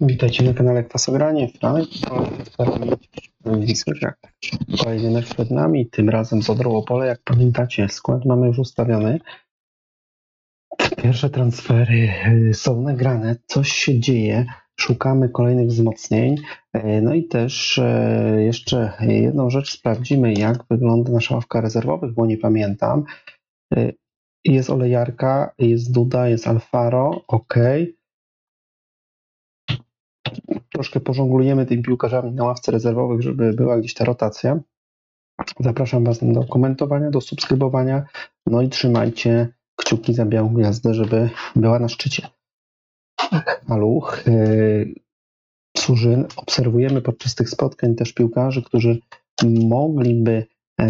Witajcie na kanale Kwasogranie. Franek Kraków. Kolejny mecz przed nami, tym razem z Odrą Opole. Jak pamiętacie, skład mamy już ustawiony. Pierwsze transfery y, są nagrane, coś się dzieje, szukamy kolejnych wzmocnień. Y, No i też y, jeszcze jedną rzecz sprawdzimy, jak wygląda nasza ławka rezerwowych, bo nie pamiętam. Jest Olejarka, jest Duda, jest Alfaro, ok. Troszkę pożonglujemy tymi piłkarzami na ławce rezerwowych, żeby była gdzieś ta rotacja. Zapraszam Was do komentowania, do subskrybowania, no i trzymajcie kciuki za białą gwiazdę, żeby była na szczycie. Maluch, yy. Obserwujemy podczas tych spotkań też piłkarzy, którzy mogliby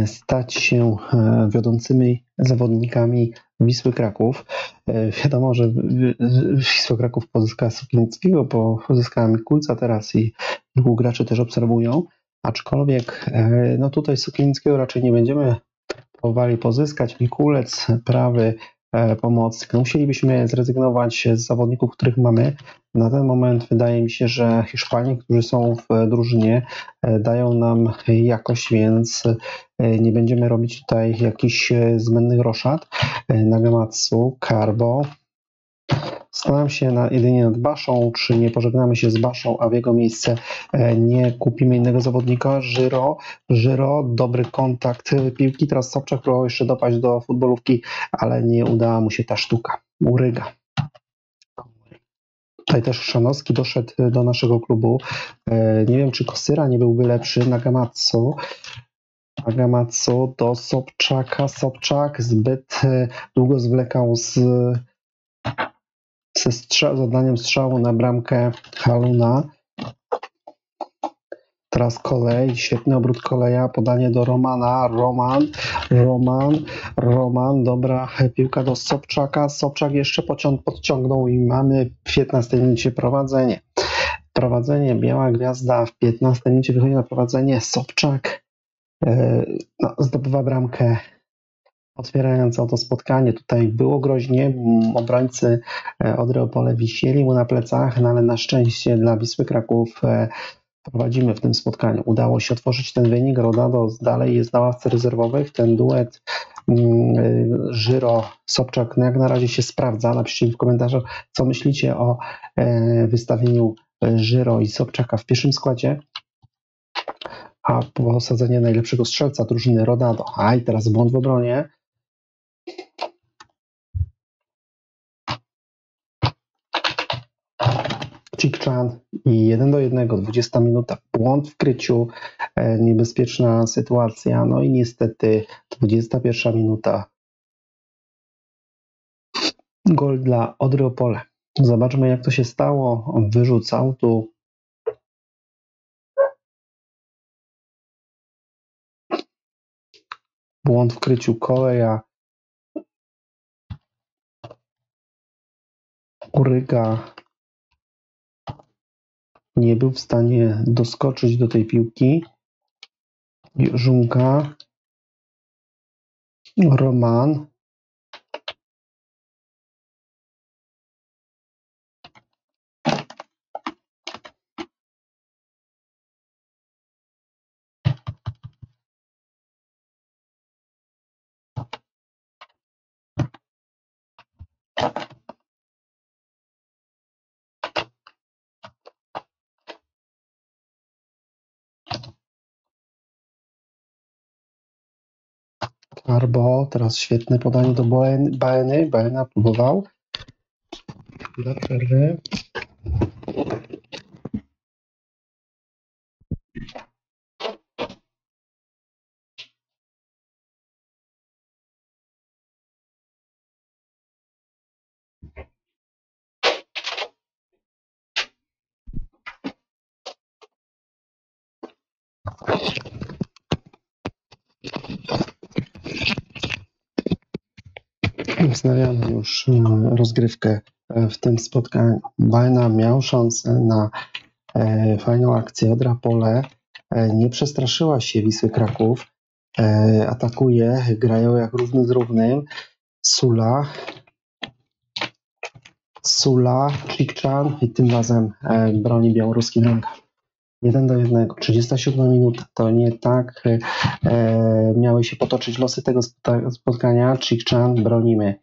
stać się e, wiodącymi zawodnikami Wisły Kraków. E, Wiadomo, że Wisła Kraków pozyskała Sokinickiego, bo pozyskała Mikulca teraz i kilku graczy też obserwują. Aczkolwiek e, no tutaj Sokinickiego raczej nie będziemy próbowali pozyskać. Mikulec, prawy e, pomocnik. No musielibyśmy zrezygnować z zawodników, których mamy. Na ten moment wydaje mi się, że Hiszpanie, którzy są w drużynie, e, dają nam jakość, więc e, nie będziemy robić tutaj jakichś zbędnych roszad. Nagamatsu, Carbo. Zastanawiam się na, jedynie nad Baszą, czy nie pożegnamy się z Baszą, a w jego miejsce e, nie kupimy innego zawodnika. Żyro, Żyro, dobry kontakt piłki. Teraz Sobczak próbował jeszcze dopaść do futbolówki, ale nie udała mu się ta sztuka. Uryga. Tutaj też Szanowski doszedł e, do naszego klubu. E, Nie wiem, czy Kosyra nie byłby lepszy. Nagamatsu. Nagamatsu do Sobczaka. Sobczak zbyt długo zwlekał z ze strzał, zadaniem strzału na bramkę Haluna. Teraz kolej, świetny obrót koleja, podanie do Romana, Roman, Roman, Roman, dobra piłka do Sobczaka, Sobczak jeszcze pocią- podciągnął i mamy w 15 minucie prowadzenie. Prowadzenie, biała gwiazda w 15 minucie wychodzi na prowadzenie, Sobczak e, no, zdobywa bramkę otwierającą to spotkanie. Tutaj było groźnie, obrońcy e, Odry Opole wisieli mu na plecach, no ale na szczęście dla Wisły Kraków e, prowadzimy w tym spotkaniu. Udało się otworzyć ten wynik. Rodado dalej jest na ławce rezerwowych. Ten duet mm, y, Żyro Sobczak no jak na razie się sprawdza. Napiszcie w komentarzach, co myślicie o e, wystawieniu e, Żyro i Sobczaka w pierwszym składzie. A posadzenie najlepszego strzelca drużyny Rodado. A i teraz błąd w obronie. Chikchan i 1 do 1, 20 minuta, błąd w kryciu, e, niebezpieczna sytuacja, no i niestety 21 minuta. Gol dla Odry Opole. Zobaczmy jak to się stało. Wyrzucał tu błąd w kryciu koleja. Uryga nie był w stanie doskoczyć do tej piłki. Żunka, Roman, Arbo, teraz świetne podanie do Baeny. Baena próbował. Chwila przerwy. Wznawiamy już e, rozgrywkę e, w tym spotkaniu. Baena miał szansę na e, fajną akcję. Odra Pole nie przestraszyła się Wisły Kraków. Atakuje, grają jak równy z równym. Sula Sula, Chikchan i tym razem broni białoruski bramkarz. 1 do 1, 37 minuta. To nie tak e, miały się potoczyć losy tego spotkania. Chikchan bronimy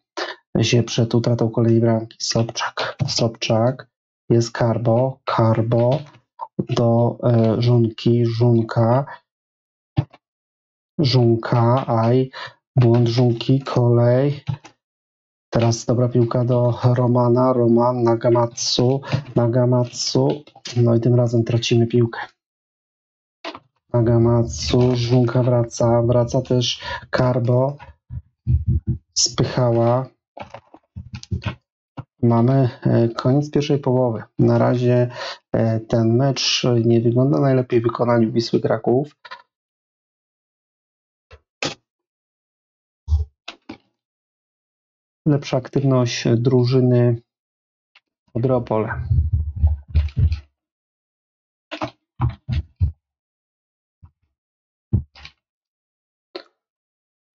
się przed utratą kolejnej bramki. Sobczak, Sobczak, jest Karbo, Karbo do e, Żunki, Żunka, Żunka, aj, błąd Żunki, kolej. Teraz dobra piłka do Romana, Roman, Nagamatsu, Nagamatsu, no i tym razem tracimy piłkę. Nagamatsu, Żunka wraca, wraca też Karbo, spychała, Mamy e, koniec pierwszej połowy. Na razie e, ten mecz nie wygląda najlepiej w wykonaniu Wisły Kraków. Lepsza aktywność drużyny Odropole.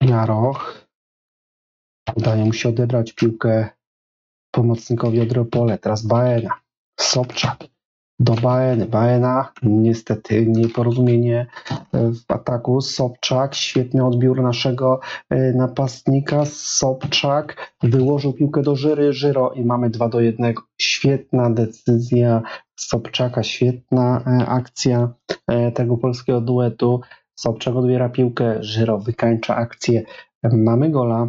Jaroch. Udaje mu się odebrać piłkę pomocnikowi Odropole, teraz Baena, Sobczak, do Baeny. Baena, niestety nieporozumienie e, w ataku. Sobczak, świetny odbiór naszego e, napastnika. Sobczak wyłożył piłkę do Żyry, Żyro i mamy 2 do 1. Świetna decyzja Sobczaka, świetna e, akcja tego polskiego duetu. Sobczak odbiera piłkę, Żyro wykańcza akcję. Mamy gola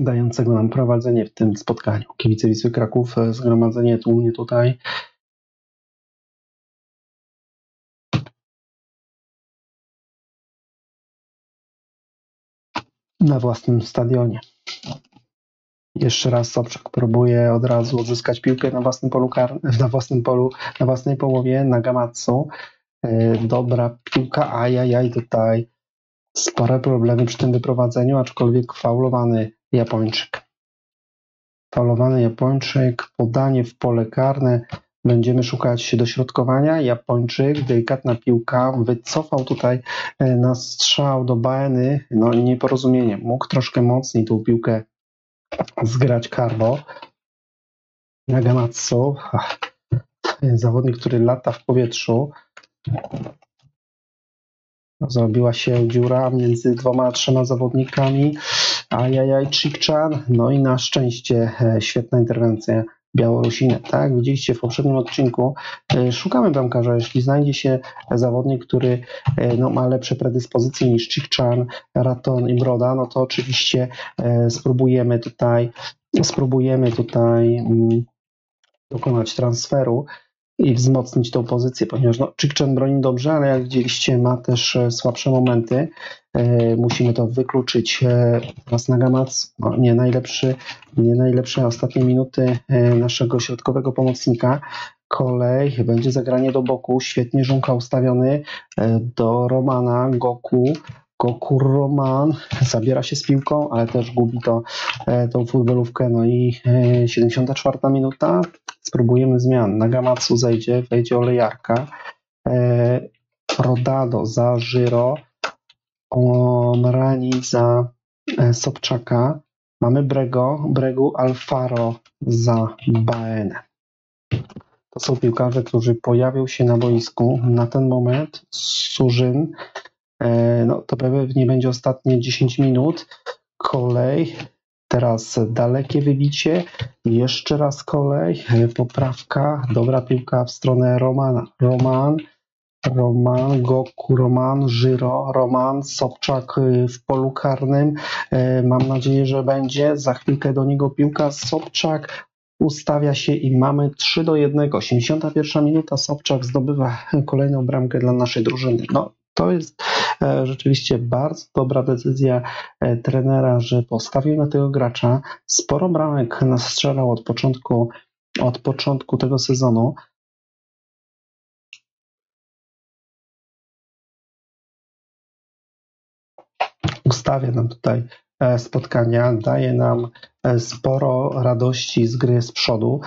dającego nam prowadzenie w tym spotkaniu. Kibice Wisły Kraków, zgromadzenie tu, nie tutaj. Na własnym stadionie. Jeszcze raz Sobczak próbuje od razu odzyskać piłkę na własnym polu, na własnym polu, na własnej połowie, na Gamatsu. E, dobra piłka, ajajaj, tutaj spore problemy przy tym wyprowadzeniu, aczkolwiek faulowany Japończyk. Faulowany Japończyk, podanie w pole karne. Będziemy szukać dośrodkowania. Japończyk, delikatna piłka, wycofał tutaj e, na strzał do Baeny. No nieporozumienie. Mógł troszkę mocniej tą piłkę zgrać Karbo. Nagamatsu. Zawodnik, który lata w powietrzu. Zrobiła się dziura między dwoma, trzema zawodnikami. Ajajaj, Chikchan. No i na szczęście e, świetna interwencja Białorusiny. Tak, widzieliście w poprzednim odcinku. E, szukamy bramkarza. Jeśli znajdzie się zawodnik, który e, no, ma lepsze predyspozycje niż Chikchan, Raton i Broda, no to oczywiście spróbujemy tutaj spróbujemy tutaj mm, dokonać transferu i wzmocnić tą pozycję, ponieważ no, broni dobrze, ale jak widzieliście ma też e, słabsze momenty. E, musimy to wykluczyć. E, teraz Nagamac, no, nie najlepszy, nie najlepsze ostatnie minuty e, naszego środkowego pomocnika. Kolej, będzie zagranie do boku, świetnie Żunka ustawiony e, do Romana, Goku, Goku Roman zabiera się z piłką, ale też gubi to, e, tą futbolówkę. No i 74 minuta, spróbujemy zmian. Nagamatsu zejdzie, wejdzie Olejarka. E, Rodado za Żyro. Omrani za e, Sobczaka. Mamy Brego, Bregu Alfaro za Baenę. To są piłkarze, którzy pojawią się na boisku. Na ten moment Surzyn, e, no to pewnie będzie ostatnie 10 minut. Kolej, Teraz dalekie wybicie, jeszcze raz kolej, poprawka, dobra piłka w stronę Romana. Roman, Roman, Goku, Roman, Żyro, Roman, Sobczak y, w polu karnym. E, mam nadzieję, że będzie. Za chwilkę do niego piłka. Sobczak ustawia się i mamy 3 do 1. 81 minuta. Sobczak zdobywa kolejną bramkę dla naszej drużyny. No, to jest e, rzeczywiście bardzo dobra decyzja e, trenera, że postawił na tego gracza. Sporo bramek nastrzelał od początku, od początku tego sezonu. Ustawia nam tutaj e, spotkania, daje nam sporo radości z gry z przodu,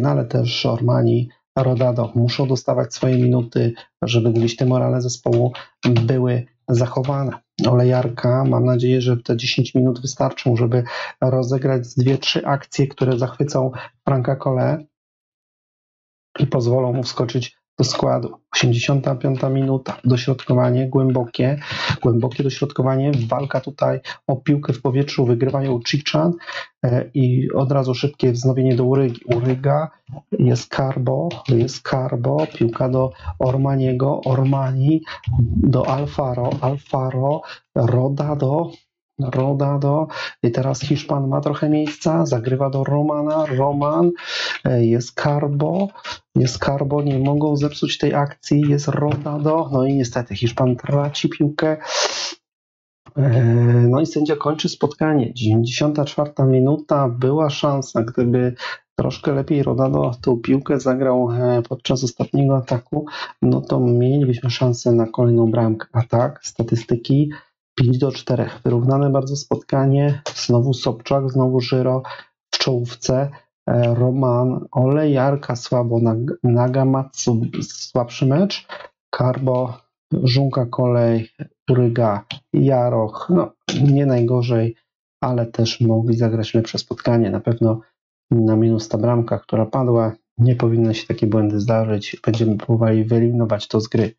no ale też Ormani Rodado muszą dostawać swoje minuty, żeby gdzieś te morale zespołu były zachowane. Olejarka, mam nadzieję, że te 10 minut wystarczą, żeby rozegrać dwie, trzy akcje, które zachwycą Franka Kole i pozwolą mu wskoczyć do składu. 85 minuta, dośrodkowanie głębokie, głębokie dośrodkowanie, walka tutaj o piłkę w powietrzu, wygrywają Chichan e, i od razu szybkie wznowienie do Urygi. Uryga, jest Carbo, jest Carbo, piłka do Ormaniego, Ormani do Alfaro, Alfaro, Roda do Rodado. I teraz Hiszpan ma trochę miejsca, zagrywa do Romana, Roman, e, jest Carbo, jest Carbo, nie mogą zepsuć tej akcji, jest Rodado, no i niestety Hiszpan traci piłkę. E, no i sędzia kończy spotkanie. 94 minuta, była szansa, gdyby troszkę lepiej Rodado tą piłkę zagrał e, podczas ostatniego ataku, no to mielibyśmy szansę na kolejną bramkę. A tak, statystyki 5 do 4. Wyrównane bardzo spotkanie. Znowu Sobczak, znowu Żyro w czołówce. E, Roman, Olejarka słabo, Nagamatsu słabszy mecz. Karbo, Żunka kolej, Uryga, Jaroch, no nie najgorzej, ale też mogli zagrać lepsze spotkanie. Na pewno na minus ta bramka, która padła, nie powinny się takie błędy zdarzyć. Będziemy próbowali wyeliminować to z gry.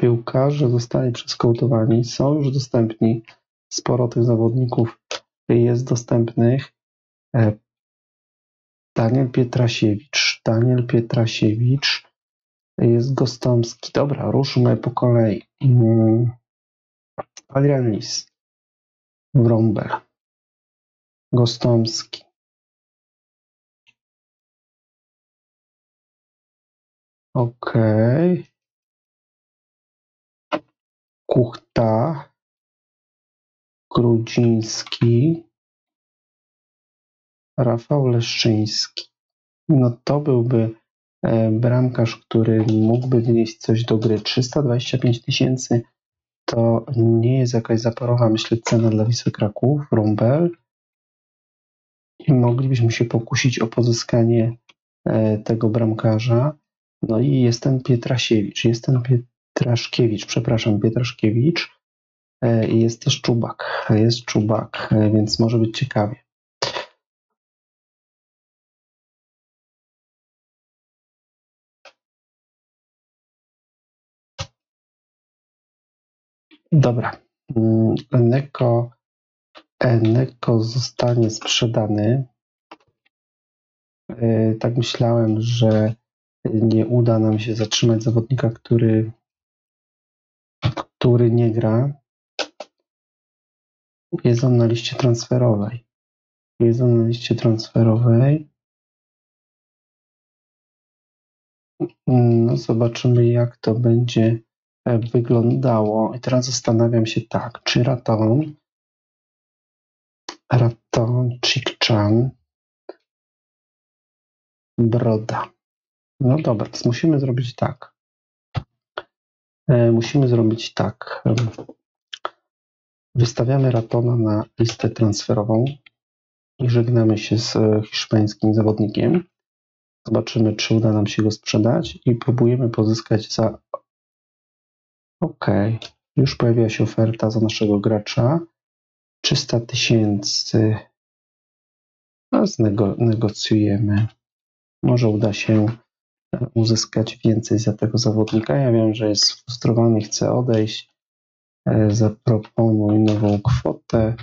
Piłkarze zostali przeskautowani, są już dostępni. Sporo tych zawodników jest dostępnych. E, Daniel Pietrasiewicz, Daniel Pietrasiewicz, jest Gostomski. Dobra, ruszmy po kolei. Mm, Adrian Lis, Wrąber, Gostomski. Okej. Okay. Kuchta, Grudziński, Rafał Leszczyński. No to byłby e, bramkarz, który mógłby wnieść coś do gry. 325 tysięcy to nie jest jakaś zaporowa, myślę, cena dla Wisły Kraków, Rumbel. I moglibyśmy się pokusić o pozyskanie e, tego bramkarza. No i jestem Pietrasiewicz. Jestem Pietraszkiewicz, przepraszam, Pietraszkiewicz. E, I jest też Czubak. Jest Czubak, e, więc może być ciekawie. Dobra. Mm, Neko, Neko zostanie sprzedany. E, tak myślałem, że nie uda nam się zatrzymać zawodnika, który który nie gra, jest on na liście transferowej. Jest on na liście transferowej. No zobaczymy, jak to będzie e, wyglądało. I teraz zastanawiam się tak, czy Raton, Raton, Chikchan, Broda. No dobra, więc musimy zrobić tak. E, musimy zrobić tak. Wystawiamy Ratona na listę transferową i żegnamy się z hiszpańskim zawodnikiem. Zobaczymy, czy uda nam się go sprzedać i próbujemy pozyskać za. OK, już pojawia się oferta za naszego gracza. 300 tysięcy. No, negocjujemy. Może uda się uzyskać więcej za tego zawodnika. Ja wiem, że jest sfrustrowany, chce odejść. E, zaproponuj nową kwotę.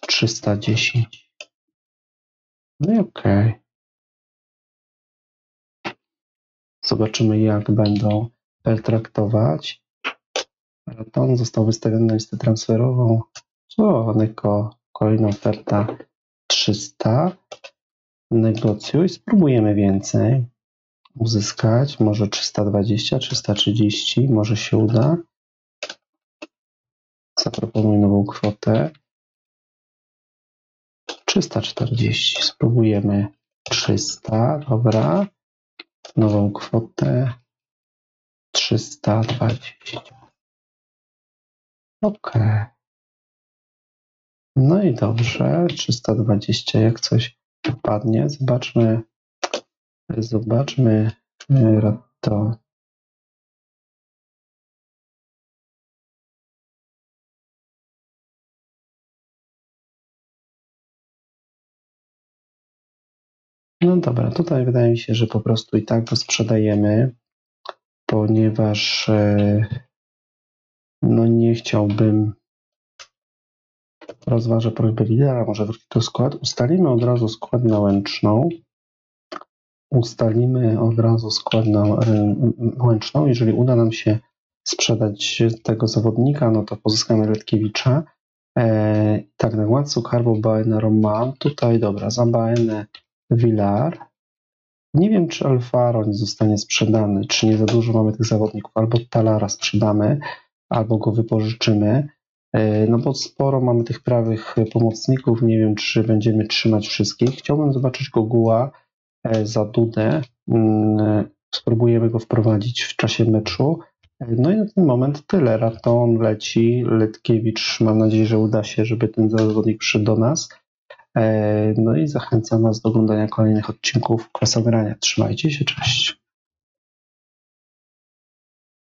Trzysta dziesięć. No i okej. Okay. Zobaczymy, jak będą traktować. Raton został wystawiony na listę transferową. O, Nyko, kolejna oferta 300. Negocjuj, spróbujemy więcej uzyskać. Może 320, 330, może się uda. Zaproponuj nową kwotę. 340. Spróbujemy 300. Dobra. Nową kwotę 320. OK. No i dobrze. 320. Jak coś padnie, zobaczmy. Zobaczmy e, to. No dobra, tutaj wydaje mi się, że po prostu i tak go sprzedajemy, ponieważ e, no nie chciałbym rozważę prośbę lidera, może wrócić do skład. Ustalimy od razu skład na łęczną. Ustalimy od razu skład na e, łęczną. Jeżeli uda nam się sprzedać tego zawodnika, no to pozyskamy Letkiewicza. E, tak, na Łańcuch Harbo Baena Roman. Tutaj, dobra, za Baenę Villar. Nie wiem, czy Alfaro nie zostanie sprzedany, czy nie za dużo mamy tych zawodników. Albo Talara sprzedamy, albo go wypożyczymy. E, no bo sporo mamy tych prawych pomocników. Nie wiem, czy będziemy trzymać wszystkich. Chciałbym zobaczyć Goguła e, za Dudę. Mm, spróbujemy go wprowadzić w czasie meczu. E, no i na ten moment tyle. Raton leci, Letkiewicz. Mam nadzieję, że uda się, żeby ten zawodnik przyszedł do nas. No i zachęcam Was do oglądania kolejnych odcinków Klasa Grania. Trzymajcie się, cześć.